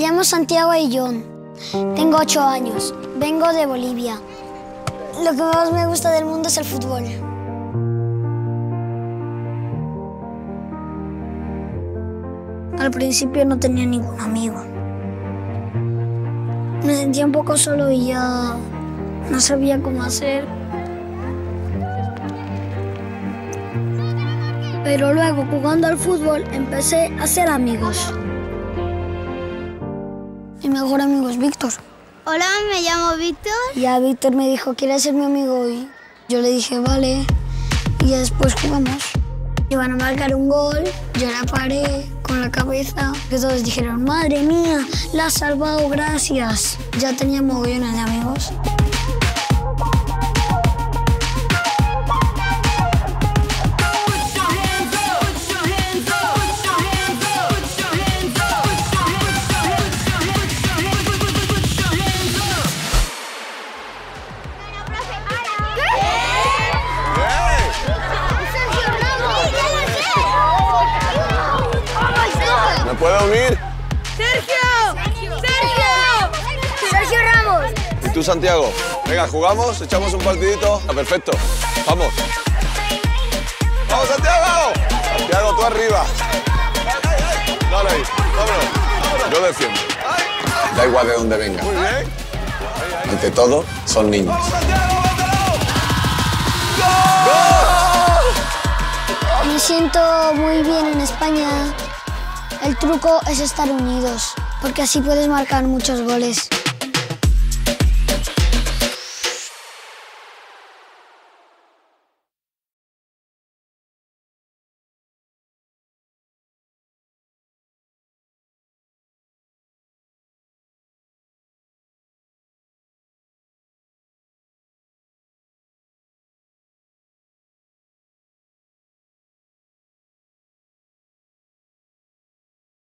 llamo Santiago Ayllón. Tengo ocho años. Vengo de Bolivia. Lo que más me gusta del mundo es el fútbol. Al principio no tenía ningún amigo. Me sentía un poco solo y ya no sabía cómo hacer. Pero luego jugando al fútbol empecé a hacer amigos. Mi mejor amigo es Víctor. Hola, me llamo Víctor. Ya Víctor me dijo, ¿quieres ser mi amigo hoy? Yo le dije, vale. Y ya después jugamos. Iban a marcar un gol, yo la paré con la cabeza. Que todos dijeron, madre mía, la has salvado, gracias. Ya teníamos mogollones de amigos. ¿Me puedo unir? ¡Sergio! ¡Sergio! ¡Sergio Ramos! ¿Y tú, Santiago? Venga, jugamos, echamos un partidito. Ah, perfecto. Vamos. ¡Vamos, Santiago! Santiago, tú arriba. Dale ahí. Vámonos. Yo defiendo. Da igual de dónde venga. Muy bien. Ante todo, son niños. Me siento muy bien en España. El truco es estar unidos, porque así puedes marcar muchos goles.